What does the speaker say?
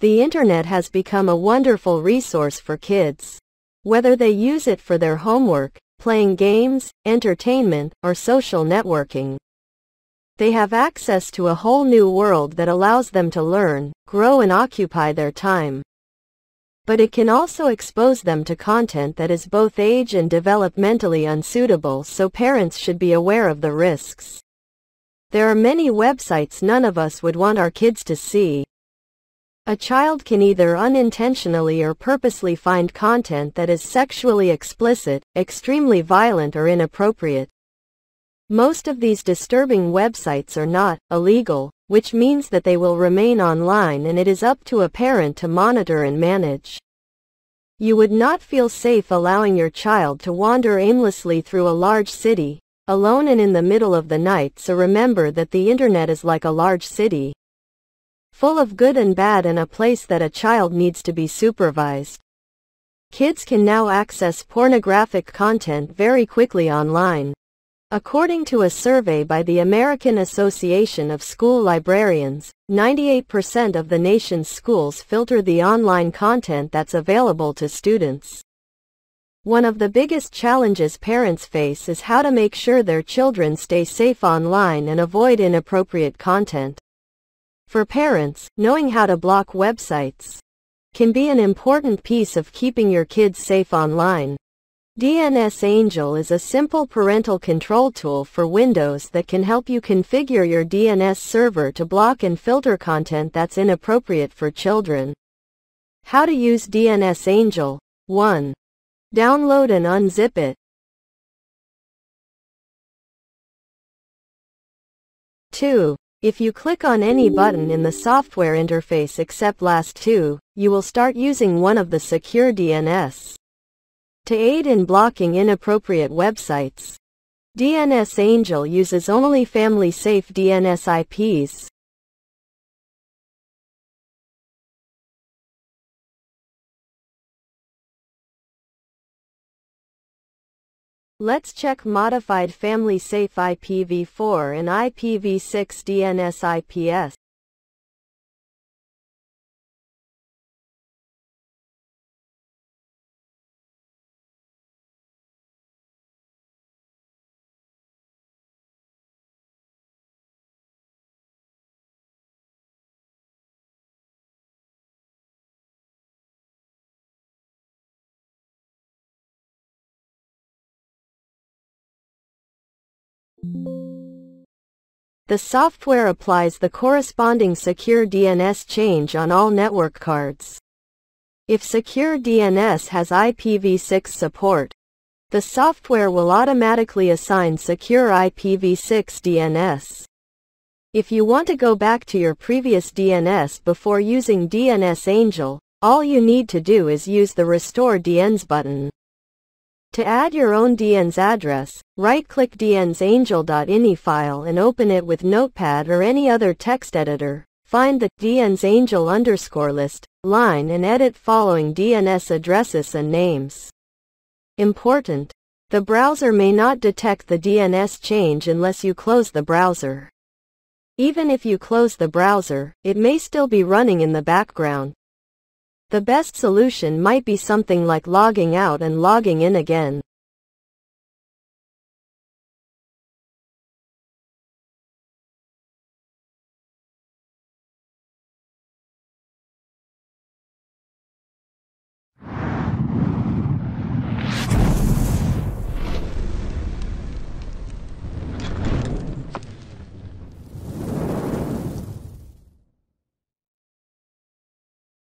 The internet has become a wonderful resource for kids. Whether they use it for their homework, playing games, entertainment, or social networking. They have access to a whole new world that allows them to learn, grow and occupy their time. But it can also expose them to content that is both age and developmentally unsuitable so parents should be aware of the risks. There are many websites none of us would want our kids to see. A child can either unintentionally or purposely find content that is sexually explicit, extremely violent or inappropriate. Most of these disturbing websites are not illegal, which means that they will remain online and it is up to a parent to monitor and manage. You would not feel safe allowing your child to wander aimlessly through a large city, alone and in the middle of the night so remember that the internet is like a large city. Full of good and bad and a place that a child needs to be supervised. Kids can now access pornographic content very quickly online. According to a survey by the American Association of School Librarians, 98% of the nation's schools filter the online content that's available to students. One of the biggest challenges parents face is how to make sure their children stay safe online and avoid inappropriate content. For parents, knowing how to block websites can be an important piece of keeping your kids safe online. DNS Angel is a simple parental control tool for Windows that can help you configure your DNS server to block and filter content that's inappropriate for children. How to use DNS Angel 1. Download and unzip it. 2. If you click on any button in the software interface except last two, you will start using one of the secure DNS. To aid in blocking inappropriate websites, DNS Angel uses only family-safe DNS IPs. Let's check modified family-safe IPv4 and IPv6 DNS IPS. The software applies the corresponding secure DNS change on all network cards. If secure DNS has IPv6 support, the software will automatically assign secure IPv6 DNS. If you want to go back to your previous DNS before using DNS Angel, all you need to do is use the Restore DNS button. To add your own DNS address, right-click dnsangel.ini file and open it with Notepad or any other text editor. Find the DNS Angel underscore list line and edit following DNS addresses and names. Important. The browser may not detect the DNS change unless you close the browser. Even if you close the browser, it may still be running in the background. The best solution might be something like logging out and logging in again.